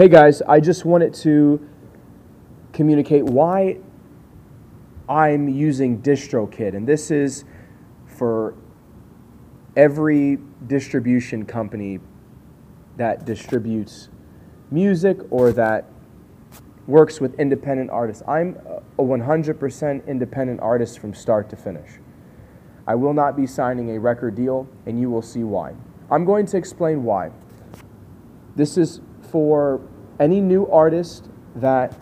Hey guys, I just wanted to communicate why I'm using DistroKid, and this is for every distribution company that distributes music or that works with independent artists. I'm a 100% independent artist from start to finish. I will not be signing a record deal, and you will see why. I'm going to explain why. This is for any new artist that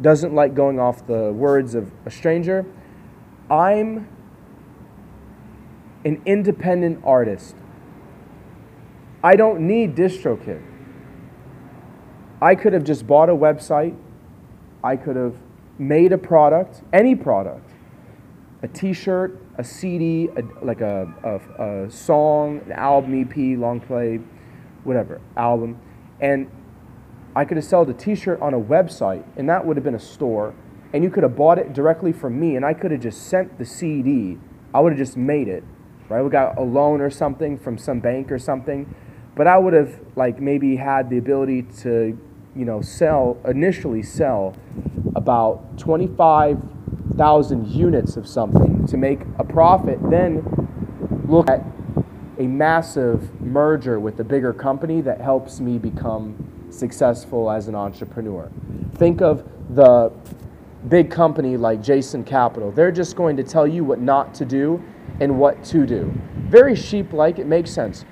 doesn't like going off the words of a stranger. I'm an independent artist. I don't need DistroKid. I could have just bought a website. I could have made a product, any product, a T-shirt, a CD, a, like a, a, a song, an album, EP, long play, whatever album, and I could have sold a T-shirt on a website, and that would have been a store, and you could have bought it directly from me, and I could have just sent the CD. I would have just made it, right? We got a loan or something from some bank or something, but I would have like maybe had the ability to, you know, sell initially sell about 25,000 units of something to make a profit, then look at a massive merger with a bigger company that helps me become successful as an entrepreneur. Think of the big company like Jason Capital. They're just going to tell you what not to do and what to do. Very sheep like, it makes sense.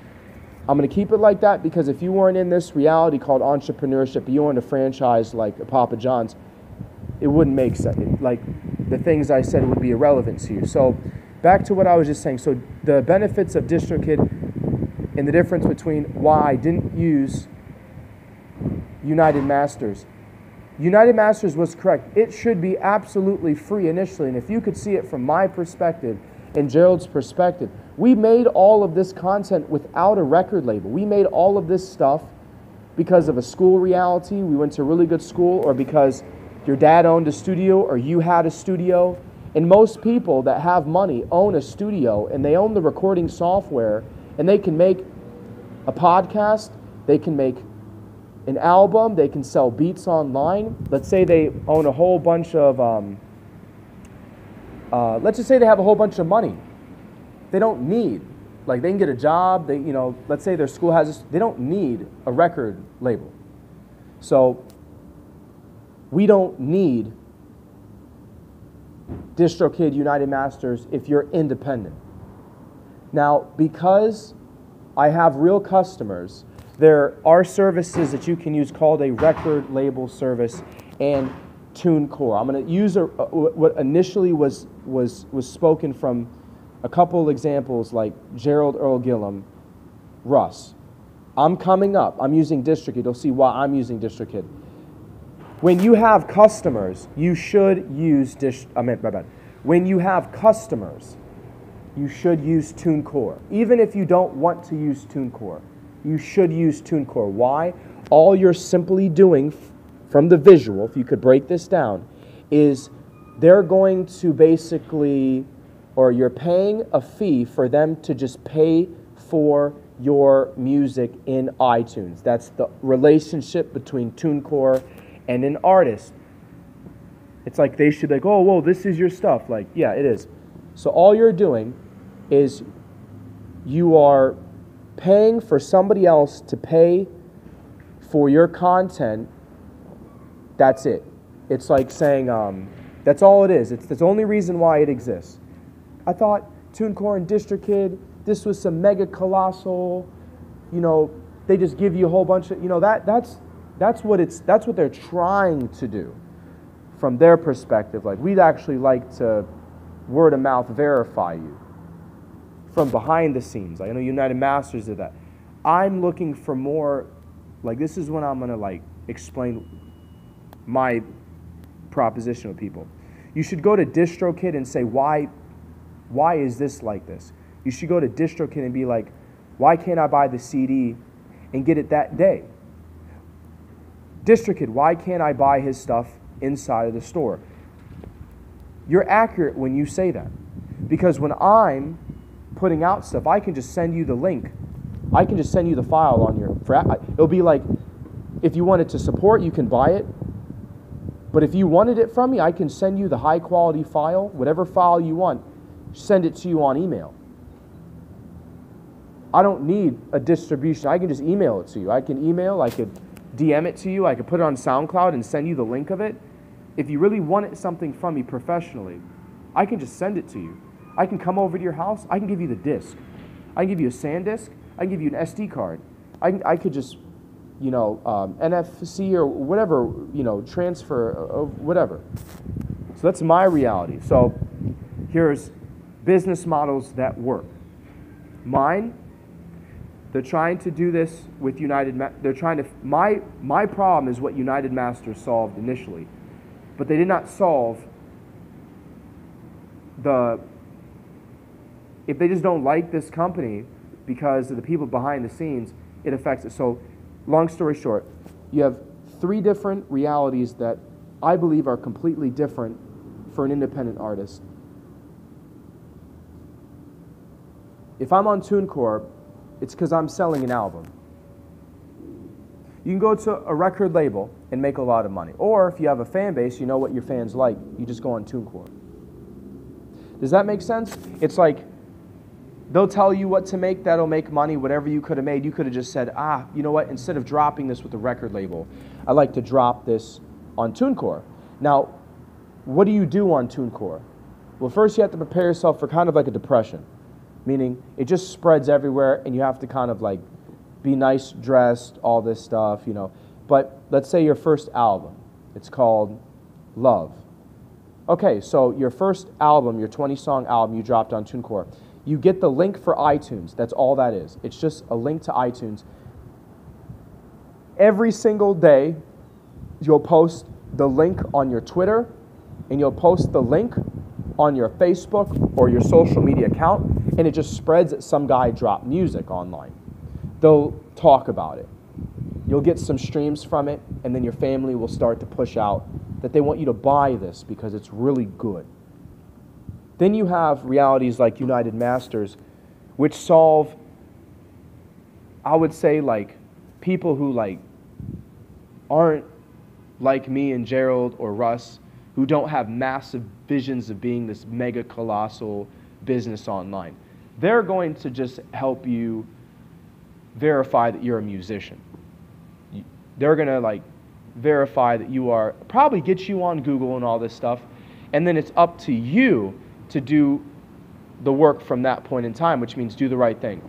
I'm going to keep it like that because if you weren't in this reality called entrepreneurship, you owned a franchise like Papa John's, it wouldn't make sense. Like the things I said would be irrelevant to you. So, back to what I was just saying. So, the benefits of DistroKid and the difference between why I didn't use United Masters. United Masters was correct. It should be absolutely free initially. And if you could see it from my perspective and Gerald's perspective, we made all of this content without a record label. We made all of this stuff because of a school reality. We went to a really good school, or because your dad owned a studio or you had a studio. And most people that have money own a studio and they own the recording software and they can make a podcast, they can make an album, they can sell beats online. Let's say they own a whole bunch of, um, uh, let's just say they have a whole bunch of money. They don't need, like they can get a job, they, you know, let's say their school has, they don't need a record label. So we don't need DistroKid United Masters if you're independent. Now, because I have real customers, there are services that you can use called a record label service and TuneCore. I'm going to use a, a, what initially was, was, was spoken from a couple examples like Gerald Earl Gillum, Russ. I'm coming up. I'm using DistroKid. You'll see why I'm using DistroKid. When you have customers, you should use Dish. I meant my bad. When you have customers, you should use TuneCore, even if you don't want to use TuneCore you should use TuneCore. Why? All you're simply doing from the visual, if you could break this down, is they're going to basically, or you're paying a fee for them to just pay for your music in iTunes. That's the relationship between TuneCore and an artist. It's like they should like, oh, whoa, this is your stuff. Like, yeah, it is. So all you're doing is you are paying for somebody else to pay for your content, that's it. It's like saying, um, that's all it is. It's the only reason why it exists. I thought TuneCore and DistroKid, this was some mega colossal, you know, they just give you a whole bunch of, you know, that that's that's what it's that's what they're trying to do from their perspective. Like we'd actually like to word of mouth verify you from behind the scenes. I know United Masters did that. I'm looking for more, like this is when I'm gonna like explain my proposition with people. You should go to DistroKid and say why, why is this like this? You should go to DistroKid and be like, why can't I buy the CD and get it that day? DistroKid, why can't I buy his stuff inside of the store? You're accurate when you say that. Because when I'm putting out stuff, I can just send you the link. I can just send you the file on your. It'll be like If you wanted to support, you can buy it. But if you wanted it from me, I can send you the high quality file, whatever file you want, send it to you on email. I don't need a distribution. I can just email it to you. I can email, I could DM it to you, I could put it on SoundCloud and send you the link of it. If you really wanted something from me professionally, I can just send it to you. I can come over to your house, I can give you the disc. I can give you a SanDisk, I can give you an SD card. I, can, I could just, you know, um, NFC or whatever, you know, transfer, uh, whatever. So that's my reality. So here's business models that work. Mine they're trying to do this with United. They're trying to. My my problem is what United Masters solved initially, but they did not solve the. If they just don't like this company because of the people behind the scenes, it affects it. So, long story short, you have three different realities that I believe are completely different for an independent artist. If I'm on TuneCore it's because I'm selling an album. You can go to a record label and make a lot of money. Or if you have a fan base, you know what your fans like, you just go on TuneCore. Does that make sense? It's like they'll tell you what to make that'll make money, whatever you could have made. You could have just said, ah, you know what, instead of dropping this with a record label, I like to drop this on TuneCore. Now, what do you do on TuneCore? Well, first you have to prepare yourself for kind of like a depression meaning it just spreads everywhere and you have to kind of like be nice dressed, all this stuff, you know. But let's say your first album, it's called Love. Okay, so your first album, your 20 song album you dropped on TuneCore, you get the link for iTunes. That's all that is. It's just a link to iTunes. Every single day, you'll post the link on your Twitter and you'll post the link on your Facebook or your social media account, and it just spreads that some guy dropped music online. They'll talk about it. You'll get some streams from it, and then your family will start to push out that they want you to buy this because it's really good. Then you have realities like United Masters, which solve, I would say, like people who like aren't like me and Gerald or Russ who don't have massive visions of being this mega colossal business online. They're going to just help you verify that you're a musician. They're going to like verify that you are, probably get you on Google and all this stuff. And then it's up to you to do the work from that point in time, which means do the right thing.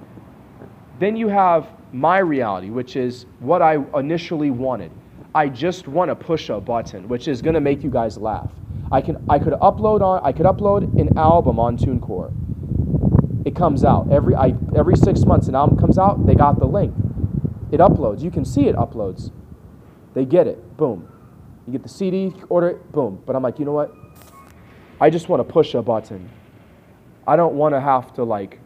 Then you have my reality, which is what I initially wanted. I just want to push a button, which is going to make you guys laugh. I can I could upload on I could upload an album on TuneCore. It comes out every I every six months. An album comes out. They got the link. It uploads. You can see it uploads. They get it. Boom. You get the CD. Order it. Boom. But I'm like, you know what? I just want to push a button. I don't want to have to like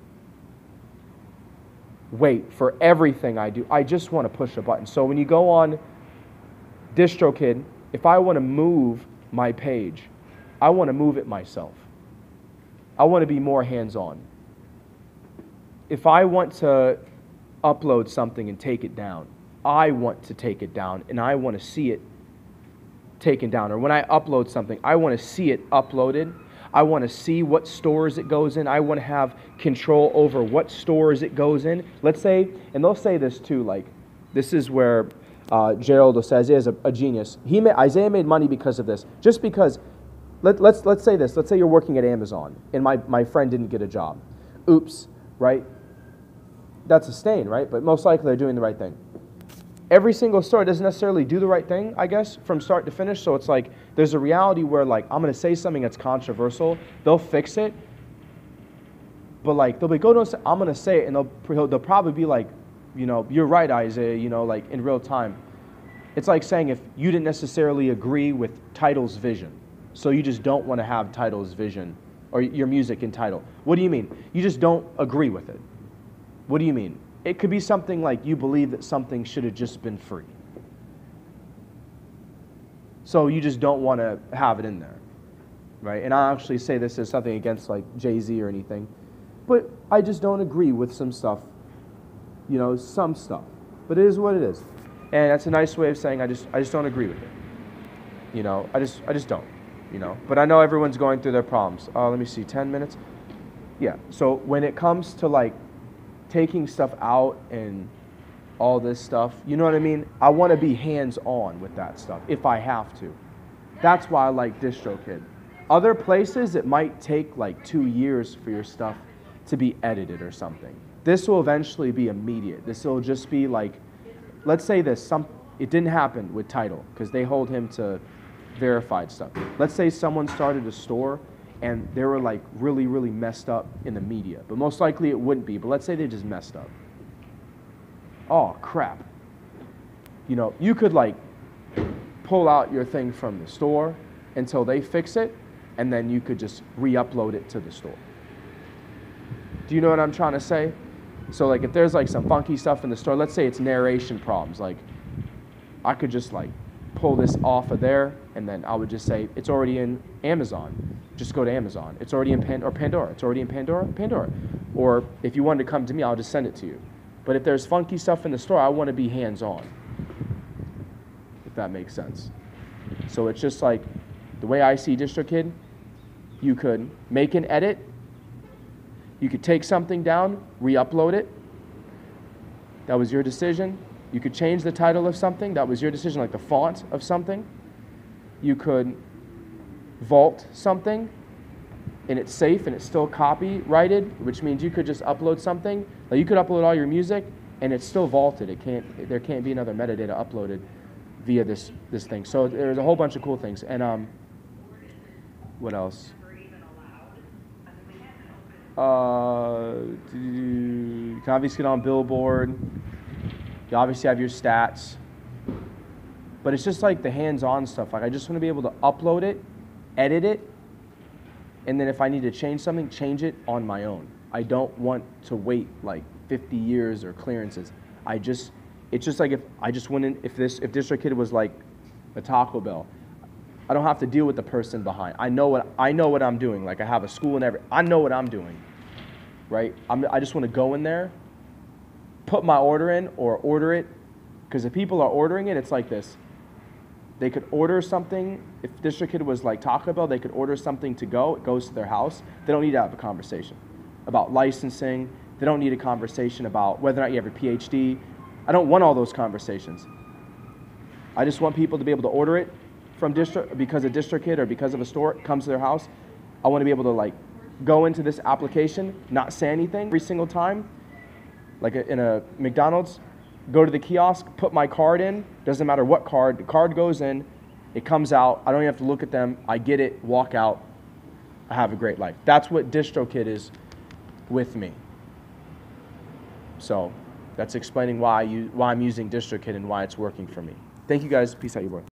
wait for everything I do. I just want to push a button. So when you go on DistroKid, if I want to move my page, I want to move it myself. I want to be more hands on. If I want to upload something and take it down, I want to take it down and I want to see it taken down. Or when I upload something, I want to see it uploaded. I want to see what stores it goes in. I want to have control over what stores it goes in. Let's say, and they'll say this too, like, this is where uh, Gerald says is a, a genius. He Isaiah made money because of this. Just because, let, let's, let's say this. Let's say you're working at Amazon and my, my friend didn't get a job. Oops, right? That's a stain, right? But most likely they're doing the right thing. Every single story doesn't necessarily do the right thing, I guess, from start to finish. So it's like there's a reality where like I'm gonna say something that's controversial, they'll fix it, but like they'll be go to I'm gonna say it, and they'll they'll probably be like, you know, you're right, Isaiah, you know, like in real time. It's like saying if you didn't necessarily agree with Tidal's vision, so you just don't want to have Tidal's vision or your music in Title. What do you mean? You just don't agree with it. What do you mean? It could be something like you believe that something should have just been free. So you just don't want to have it in there. Right? And I actually say this as something against like Jay Z or anything, but I just don't agree with some stuff you know, some stuff. But it is what it is. And that's a nice way of saying I just I just don't agree with it. You know, I just I just don't. You know, but I know everyone's going through their problems. Uh, let me see, 10 minutes. Yeah. So when it comes to like taking stuff out and all this stuff, you know what I mean? I want to be hands on with that stuff if I have to. That's why I like DistroKid. Other places, it might take like two years for your stuff to be edited or something. This will eventually be immediate. This will just be like, let's say this, some, it didn't happen with Tidal because they hold him to verified stuff. Let's say someone started a store and they were like really, really messed up in the media, but most likely it wouldn't be. But let's say they just messed up. Oh, crap. You know, you could like pull out your thing from the store until they fix it, and then you could just re upload it to the store. Do you know what I'm trying to say? So, like, if there's like some funky stuff in the store, let's say it's narration problems, like, I could just like pull this off of there, and then I would just say it's already in Amazon. Just go to Amazon. It's already in Pan- or Pandora. It's already in Pandora. Pandora. Or if you wanted to come to me, I'll just send it to you. But if there's funky stuff in the store, I want to be hands on. If that makes sense. So it's just like the way I see DistroKid, you could make an edit. You could take something down, re-upload it. That was your decision. You could change the title of something. That was your decision, like the font of something. You could vault something and it's safe and it's still copyrighted, which means you could just upload something. Like you could upload all your music and it's still vaulted. It can't there can't be another metadata uploaded via this this thing. So there's a whole bunch of cool things. And um what else? Uh, you can obviously get on Billboard. You obviously have your stats. But it's just like the hands on stuff. Like, I just want to be able to upload it, edit it, and then if I need to change something, change it on my own. I don't want to wait like 50 years or clearances. I just, it's just like if I just went in, if this, if DistroKid was like a Taco Bell, I don't have to deal with the person behind. I know what, I know what I'm doing. Like I have a school and every, I know what I'm doing, right? I'm, I just want to go in there, put my order in or order it, because if people are ordering it, it's like this. They could order something. If DistroKid was like Taco Bell, they could order something to go. It goes to their house. They don't need to have a conversation about licensing. They don't need a conversation about whether or not you have a PhD. I don't want all those conversations. I just want people to be able to order it from district because a DistroKid or because of a store comes to their house. I want to be able to like go into this application, not say anything every single time, like in a McDonald's, go to the kiosk, put my card in, doesn't matter what card, the card goes in, it comes out, I don't even have to look at them, I get it, walk out, I have a great life. That's what DistroKid is with me. So that's explaining why, you, why I'm using DistroKid and why it's working for me. Thank you guys. Peace out, you boy.